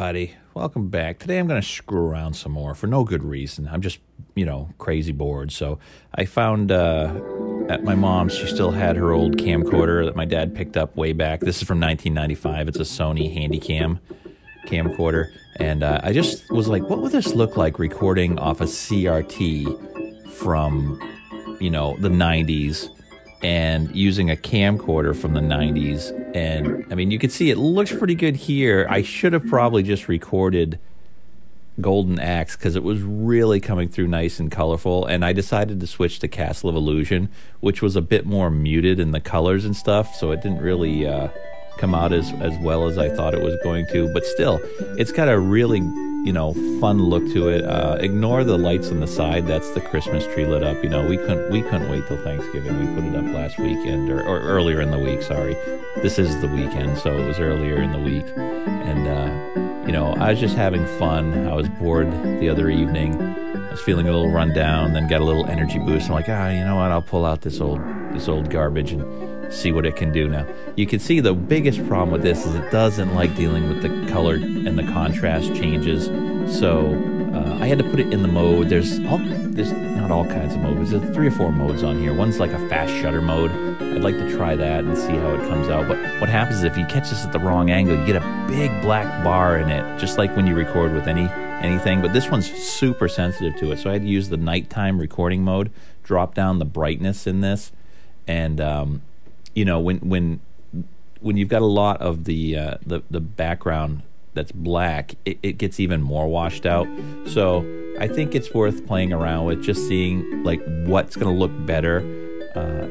everybody. Welcome back. Today I'm going to screw around some more for no good reason. I'm just, you know, crazy bored. So I found uh, at my mom's, she still had her old camcorder that my dad picked up way back. This is from 1995. It's a Sony Handycam camcorder. And uh, I just was like, what would this look like recording off a CRT from, you know, the 90s? And using a camcorder from the 90s. And I mean, you can see it looks pretty good here. I should have probably just recorded Golden Axe because it was really coming through nice and colorful. And I decided to switch to Castle of Illusion, which was a bit more muted in the colors and stuff. So it didn't really uh, come out as, as well as I thought it was going to. But still, it's got a really you know, fun look to it. Uh, ignore the lights on the side. That's the Christmas tree lit up. You know, we couldn't we couldn't wait till Thanksgiving. We put it up last weekend or, or earlier in the week. Sorry, this is the weekend, so it was earlier in the week. And uh, you know, I was just having fun. I was bored the other evening. I was feeling a little run down. Then got a little energy boost. I'm like, ah, you know what? I'll pull out this old this old garbage and see what it can do now. You can see the biggest problem with this is it doesn't like dealing with the color and the contrast changes. So uh, I had to put it in the mode. There's all there's not all kinds of modes. There's three or four modes on here. One's like a fast shutter mode. I'd like to try that and see how it comes out. But what happens is if you catch this at the wrong angle, you get a big black bar in it, just like when you record with any anything. But this one's super sensitive to it, so I had to use the nighttime recording mode. Drop down the brightness in this, and um, you know when when when you've got a lot of the uh, the the background that's black, it, it, gets even more washed out. So I think it's worth playing around with, just seeing like what's going to look better. Uh,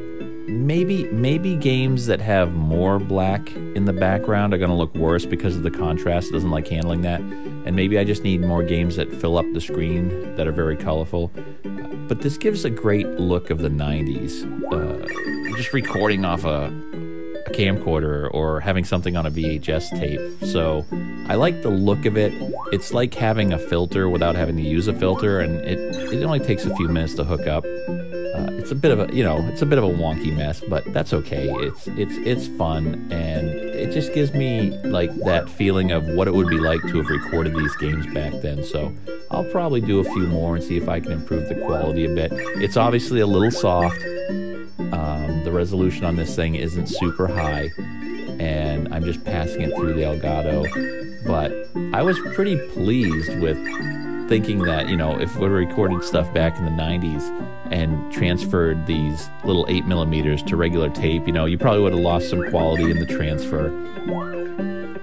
maybe maybe games that have more black in the background are going to look worse because of the contrast. It doesn't like handling that, and maybe I just need more games that fill up the screen that are very colorful. but this gives a great look of the '90s. Uh, just recording off a, a camcorder or having something on a VHS tape. So I like the look of it. It's like having a filter without having to use a filter, and it it only takes a few minutes to hook up. Uh, it's a bit of a you know it's a bit of a wonky mess, but that's okay. It's it's it's fun, and it just gives me like that feeling of what it would be like to have recorded these games back then. So I'll probably do a few more and see if I can improve the quality a bit. It's obviously a little soft Um, the resolution on this thing isn't super high, and I'm just passing it through the Elgato. But I was pretty pleased with thinking that, you know, if we recorded stuff back in the 90s and transferred these little 8 millimeters to regular tape, you know, you probably would have lost some quality in the transfer.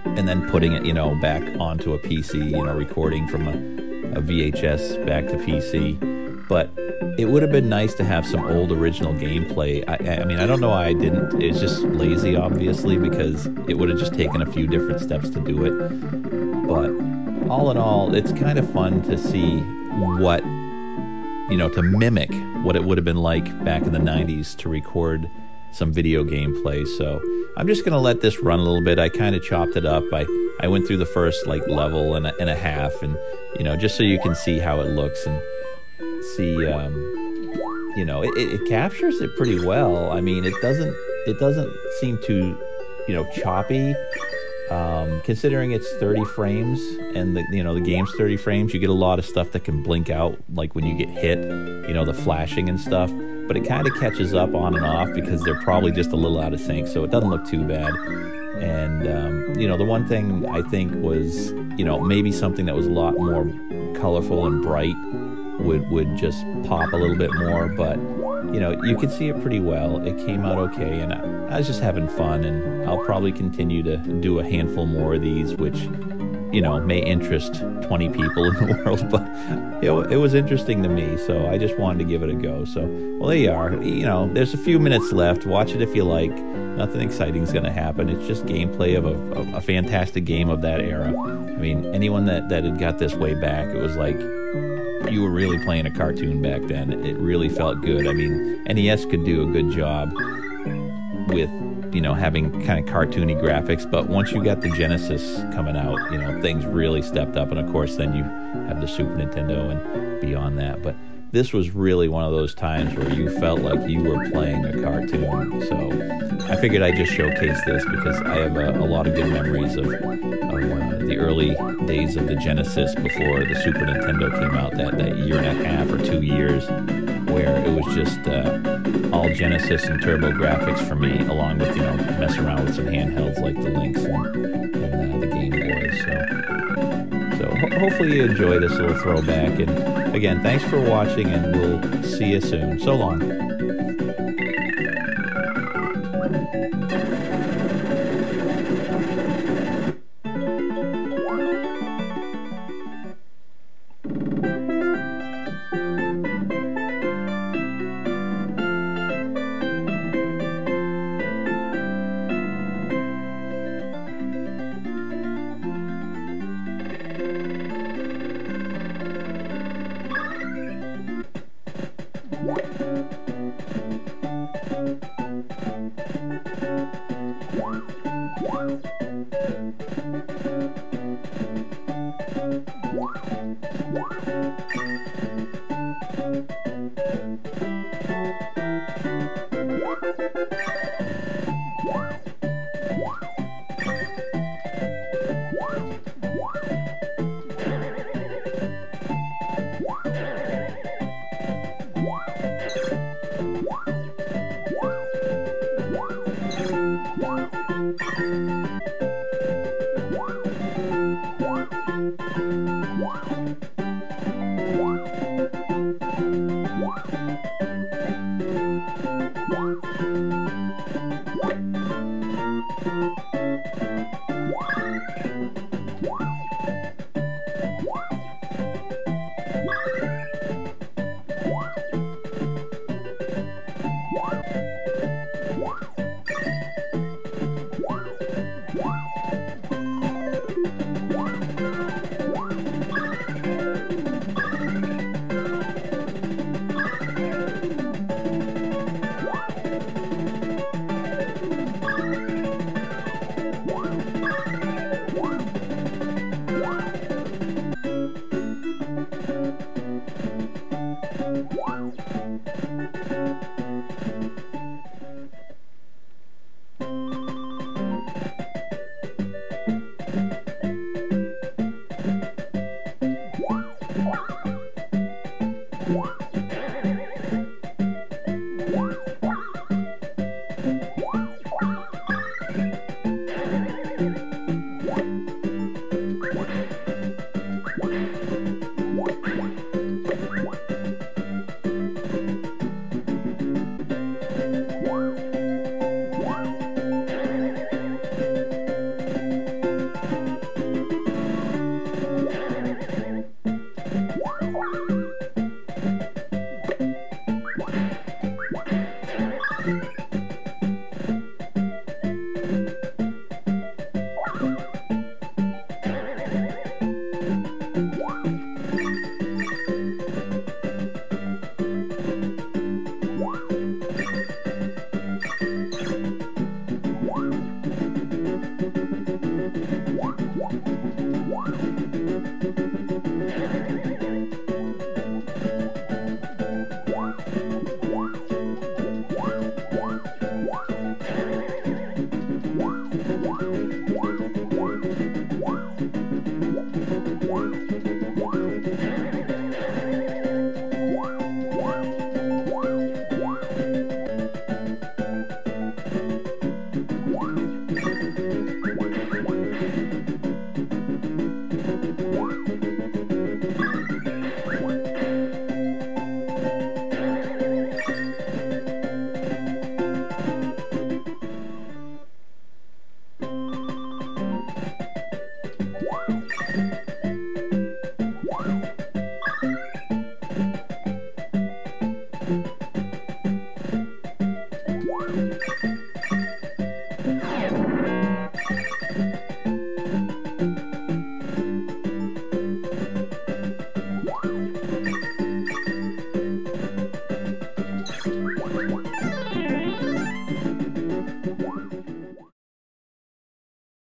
And then putting it, you know, back onto a PC, you know, recording from a, a VHS back to PC but it would have been nice to have some old original gameplay. I, I, mean, I don't know why I didn't. It's just lazy, obviously, because it would have just taken a few different steps to do it. But all in all, it's kind of fun to see what, you know, to mimic what it would have been like back in the 90s to record some video gameplay. So I'm just going to let this run a little bit. I kind of chopped it up. I, I went through the first like level and a, and a half and, you know, just so you can see how it looks and see, um, you know, it, it captures it pretty well. I mean, it doesn't it doesn't seem too, you know, choppy. Um, considering it's 30 frames and the you know the game's 30 frames, you get a lot of stuff that can blink out, like when you get hit, you know, the flashing and stuff. But it kind of catches up on and off because they're probably just a little out of sync, so it doesn't look too bad. And um, you know, the one thing I think was, you know, maybe something that was a lot more colorful and bright would would just pop a little bit more but you know you could see it pretty well. It came out okay and I, I, was just having fun and I'll probably continue to do a handful more of these which you know may interest 20 people in the world but know, it was interesting to me so I just wanted to give it a go. So well there you are. You know there's a few minutes left. Watch it if you like. Nothing exciting is going to happen. It's just gameplay of a, a fantastic game of that era. I mean anyone that that had got this way back it was like you were really playing a cartoon back then. It really felt good. I mean, NES could do a good job with, you know, having kind of cartoony graphics, but once you got the Genesis coming out, you know, things really stepped up. And of course, then you have the Super Nintendo and beyond that. But this was really one of those times where you felt like you were playing a cartoon. So I figured I'd just showcase this because I have a, a lot of good memories of, of uh, the early days of the Genesis before the Super Nintendo came out, that, that year and a half or two years, where it was just uh, all Genesis and TurboGrafx for me, along with, you know, messing around with some handhelds like the Lynx and, and uh, the Game Boys. So, so hopefully you enjoy this little throwback. And again, thanks for watching, and we'll see you soon. So long. What?